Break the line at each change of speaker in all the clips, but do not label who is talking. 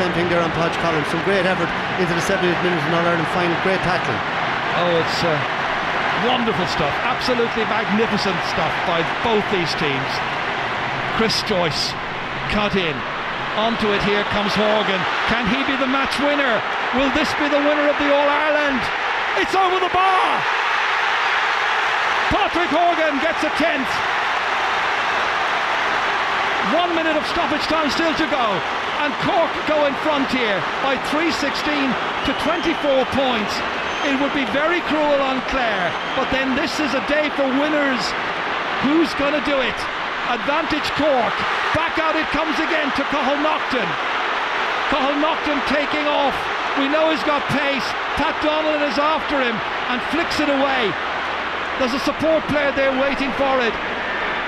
same thing there on Podge Collins. Some great effort into the 70th minute in All Ireland final. Great tackling.
Oh, it's uh, wonderful stuff. Absolutely magnificent stuff by both these teams. Chris Joyce cut in. Onto it here comes Horgan. Can he be the match winner? Will this be the winner of the All Ireland? It's over the bar! Patrick Horgan gets a tenth. One minute of stoppage time still to go. And Cork go in front here by 316 to 24 points. It would be very cruel on Clare, but then this is a day for winners. Who's going to do it? Advantage Cork. Back out it comes again to Cathal Naughton. Cathal Naughton taking off. We know he's got pace. Pat Donnellan is after him and flicks it away. There's a support player there waiting for it.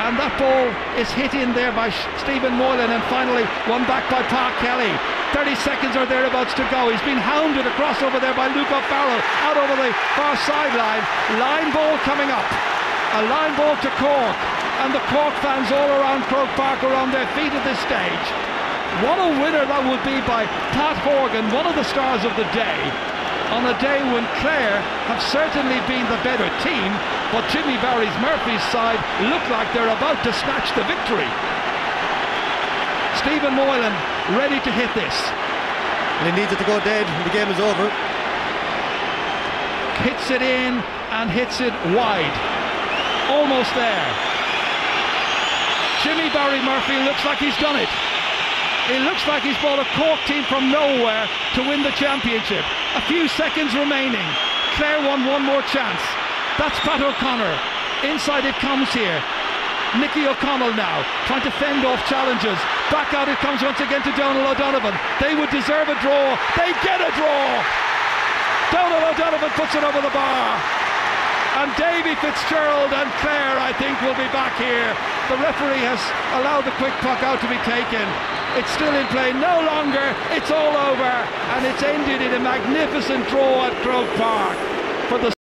And that ball is hit in there by Stephen Moylan and finally won back by Park Kelly. 30 seconds or thereabouts to go. He's been hounded across over there by Luke O'Farrell out over the far sideline. Line ball coming up. A line ball to Cork. And the Cork fans all around Croke Park are on their feet at this stage. What a winner that would be by Pat Horgan, one of the stars of the day on a day when Clare have certainly been the better team, but Jimmy Barry's Murphy's side look like they're about to snatch the victory. Stephen Moylan ready to hit this.
And he needs it to go dead the game is over.
Hits it in and hits it wide. Almost there. Jimmy Barry Murphy looks like he's done it. It looks like he's brought a Cork team from nowhere to win the championship. A few seconds remaining. Clare won one more chance. That's Pat O'Connor. Inside it comes here. Nicky O'Connell now trying to fend off challenges. Back out it comes once again to Domhnall O'Donovan. They would deserve a draw. They get a draw. Domhnall O'Donovan puts it over the bar. And Davy Fitzgerald and Clare, I think, will be back here. The referee has allowed the quick puck out to be taken. It's still in play no longer. It's all over. And it's ended in a magnificent draw at Croke Park.